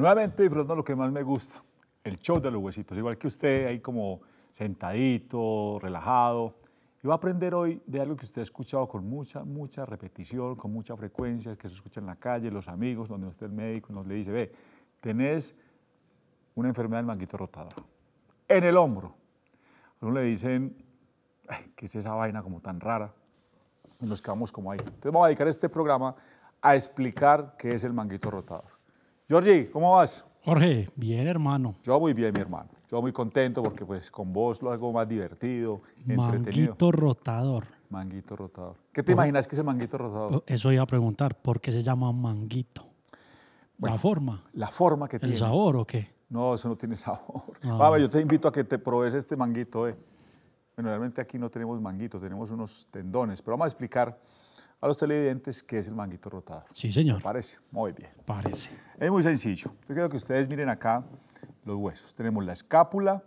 Nuevamente disfrutando lo que más me gusta, el show de los huesitos. Igual que usted, ahí como sentadito, relajado. Y va a aprender hoy de algo que usted ha escuchado con mucha, mucha repetición, con mucha frecuencia, que se escucha en la calle, los amigos, donde usted el médico nos le dice, ve, tenés una enfermedad del manguito rotador. En el hombro. A uno le dicen, Ay, ¿qué es esa vaina como tan rara? Y nos quedamos como ahí. Entonces vamos a dedicar este programa a explicar qué es el manguito rotador. Georgie, ¿cómo vas? Jorge, bien hermano. Yo muy bien, mi hermano. Yo muy contento porque pues con vos lo hago más divertido, entretenido. Manguito rotador. Manguito rotador. ¿Qué te imaginas que es el manguito rotador? Eso iba a preguntar, ¿por qué se llama manguito? Bueno, ¿La forma? La forma que ¿El tiene. sabor o qué? No, eso no tiene sabor. Ah. Vamos, yo te invito a que te probes este manguito. Eh. Bueno, realmente aquí no tenemos manguito, tenemos unos tendones, pero vamos a explicar a los televidentes qué es el manguito rotador. Sí, ¿Me señor. parece? Muy bien. Parece. Es muy sencillo. Yo quiero que ustedes miren acá los huesos. Tenemos la escápula.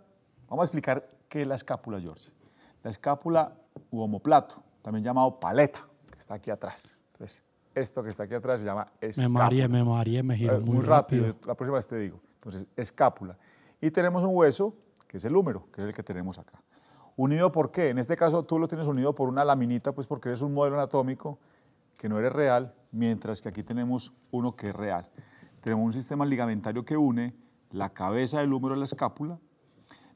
Vamos a explicar qué es la escápula, George. La escápula u omoplato, también llamado paleta, que está aquí atrás. Entonces, esto que está aquí atrás se llama Me escápula. mareé, me mareé, me giró Eh, muy, rápido. La próxima vez te digo. Entonces, escápula. Y tenemos un hueso, que es el húmero, que es el que tenemos acá. Unido por qué? En este caso tú lo tienes unido por una laminita, pues porque eres un modelo anatómico que no eres real, mientras que aquí tenemos uno que es real. Tenemos un sistema ligamentario que une la cabeza del húmero a la escápula.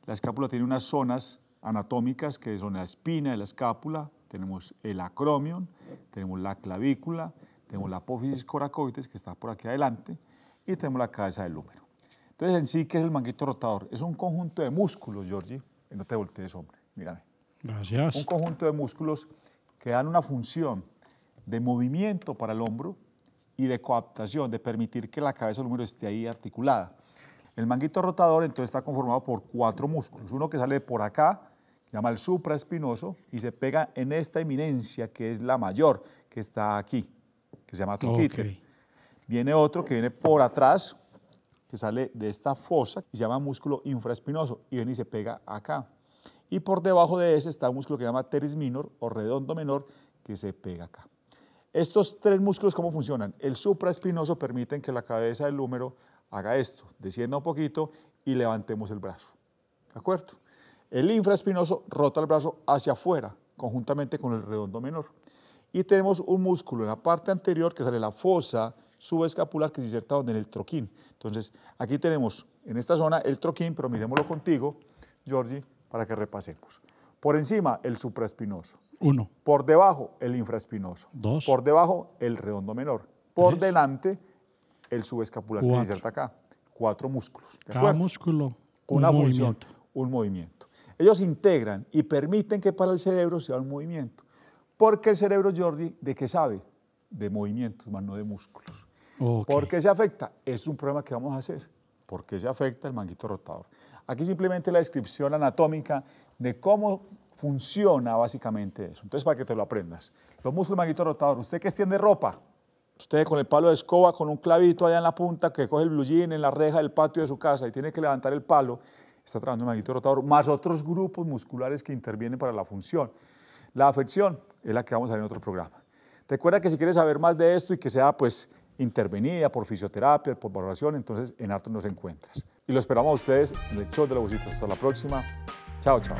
La escápula tiene unas zonas anatómicas que son la espina de la escápula, tenemos el acromion, tenemos la clavícula, tenemos la apófisis coracoides que está por aquí adelante y tenemos la cabeza del húmero. Entonces, en sí, ¿qué es el manguito rotador? Es un conjunto de músculos, Georgie, no te voltees, hombre, mírame. Un Gracias. conjunto de músculos que dan una función de movimiento para el hombro y de coaptación, de permitir que la cabeza del húmero esté ahí articulada. El manguito rotador entonces está conformado por cuatro músculos. Uno que sale por acá, se llama el supraespinoso, y se pega en esta eminencia que es la mayor, que está aquí, que se llama toquíter. Ok. Viene otro que viene por atrás, que sale de esta fosa, y se llama músculo infraespinoso, y viene y se pega acá. Y por debajo de ese está un músculo que se llama teres minor o redondo menor, que se pega acá. Estos tres músculos, ¿cómo funcionan? El supraespinoso permite que la cabeza del húmero haga esto, descienda un poquito y levantemos el brazo. ¿De acuerdo? El infraespinoso rota el brazo hacia afuera, conjuntamente con el redondo menor. Y tenemos un músculo en la parte anterior que sale la fosa subescapular que se inserta donde en el troquín. Entonces, aquí tenemos en esta zona el troquín, pero miremoslo contigo, Georgie, para que repasemos. Por encima, el supraespinoso. Uno. Por debajo, el infraespinoso. Dos. Por debajo, el redondo menor. Por Tres. delante, el subescapular que se Cuatro. inserta acá. Cuatro músculos. ¿De Cada acuerdo? músculo, Una un función, movimiento. un movimiento. Ellos integran y permiten que para el cerebro sea un movimiento. Porque el cerebro, Jordi, ¿de qué sabe? De movimientos, más no de músculos. Ok. ¿Por qué se afecta? Es un problema que vamos a hacer. ¿Por qué se afecta el manguito rotador? Aquí simplemente la descripción anatómica de cómo funciona básicamente eso. Entonces, para que te lo aprendas. Los músculos manguito rotador. Usted que extiende ropa, usted con el palo de escoba, con un clavito allá en la punta, que coge el blue en la reja del patio de su casa y tiene que levantar el palo, está trabajando el manguito rotador, más otros grupos musculares que intervienen para la función. La afección es la que vamos a ver en otro programa. Recuerda que si quieres saber más de esto y que sea pues intervenida por fisioterapia, por valoración, entonces en Arto nos encuentras. Y lo esperamos a ustedes en el show de la Huesitos. Hasta la próxima. Chao, chao.